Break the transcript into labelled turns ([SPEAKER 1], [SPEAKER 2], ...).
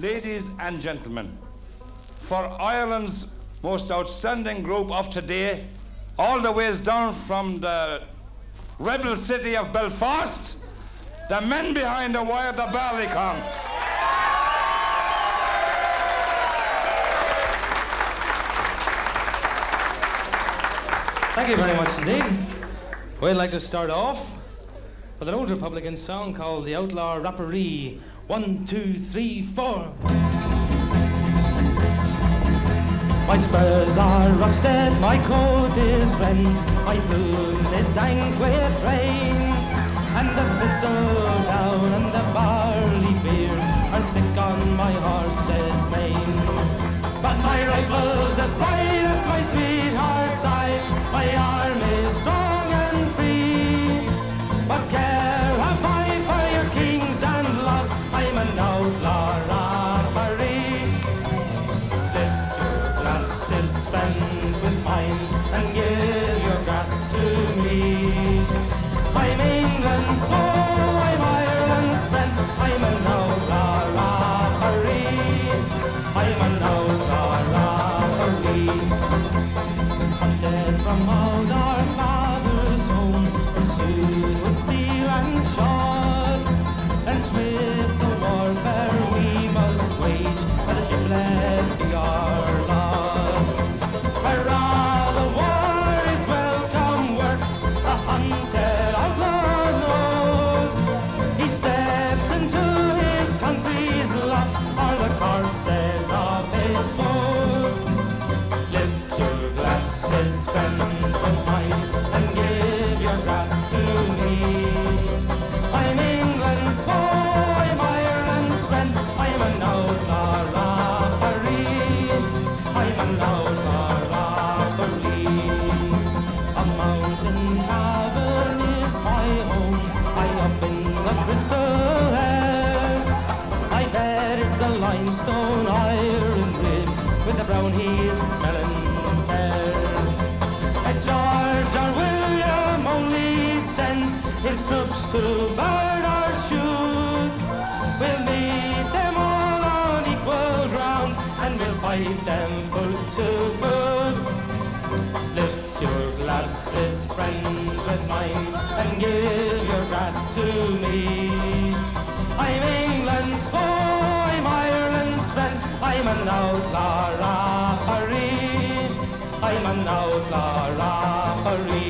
[SPEAKER 1] ladies and gentlemen, for Ireland's most outstanding group of today, all the ways down from the rebel city of Belfast, the men behind the wire, the Barleycorn.
[SPEAKER 2] Thank you very much indeed. We'd like to start off with an old Republican song called The Outlaw Rapparee. One, two, three, four. My spurs are rusted, my coat is rent, my plume is dank with rain, and the thistle down and the barley beard are thick on my horse's mane. But my rifle's as bright as my sweetheart's friends, with mine, and give your grass to me. I'm England's foe, I'm Ireland's friend. I'm an outlaw rapparee. I'm an outlaw rapparee. Limestone iron ribbed with a brown heath smelling fair. Troops to burn or shoot. We'll meet them all on equal ground and we'll fight them foot to foot. Lift your glasses, friends, with mine, and give your glass to me. I'm England's foe, I'm Ireland's friend, I'm an outlaw rapparee. I'm an outlaw rapparee.